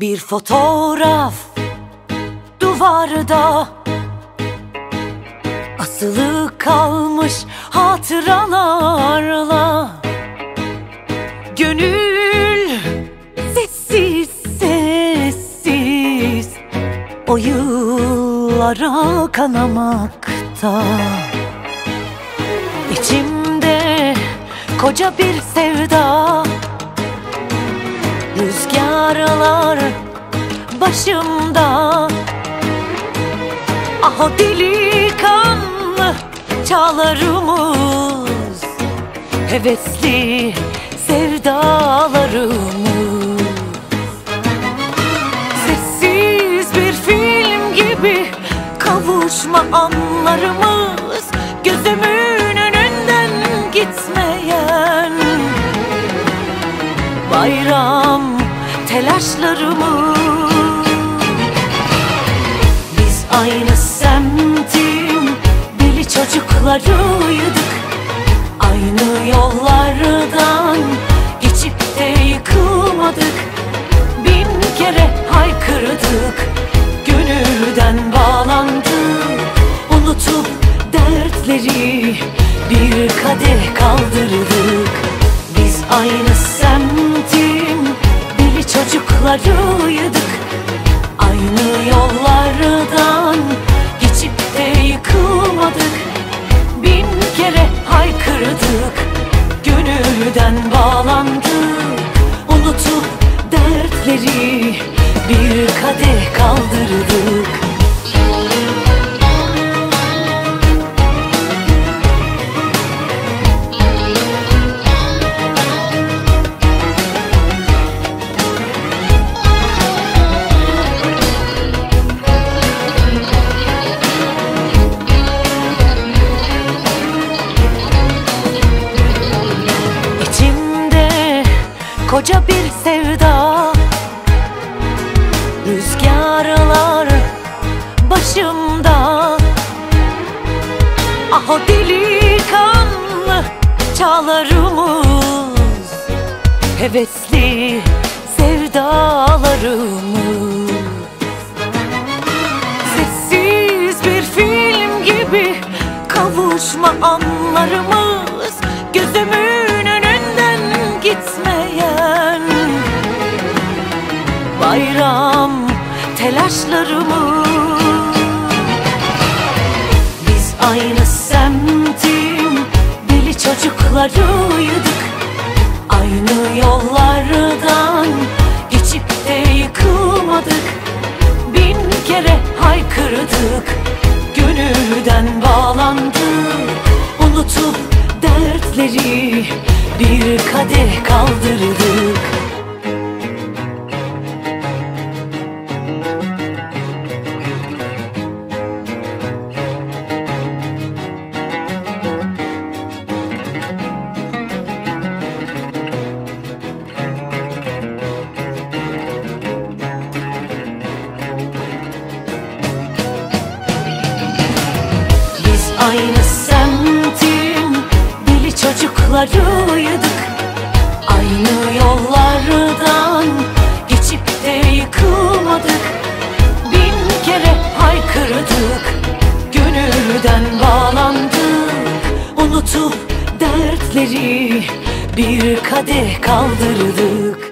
Bir fotoğraf duvarda. Asılı kalmış hatıralarla. Gönül sessiz sessiz. O yıllara kanamakta. İçimde koca bir sevda Rüzgarlar başımda. Ah o delikanlı çağlarımız Hevesli sevdalarımız. Sessiz bir film gibi kavuşma anlarımız Gözümün aynı semtin deli çocuklarıydık Aynı yollardan. Geçip de yıkılmadık. Bin kere haykırdık Gönülden bağlandık. Unutup dertleri bir kadeh kaldırdık. Biz aynı semtin deli çocuklarıydık haykırdık Gönülden bağlandık Unutup dertleri bir kadeh kaldırdık koca bir sevda. Rüzgarlar başımda. Ah o delikanlı çağlarımız Hevesli sevdalarımız. Sessiz bir film gibi kavuşma anlarımız telaşlarımız Biz aynı semtin deli çocuklarıydık. Aynı yollardan geçip de yıkılmadık. Bin kere haykırdık Gönülden bağlandık. Unutup dertleri bir kadeh kaldırdık aynı semtin deli çocuklarıydık Aynı yollardan geçip de yıkılmadık. Bin kere haykırdık Gönülden bağlandık. Unutup dertleri bir kadeh kaldırdık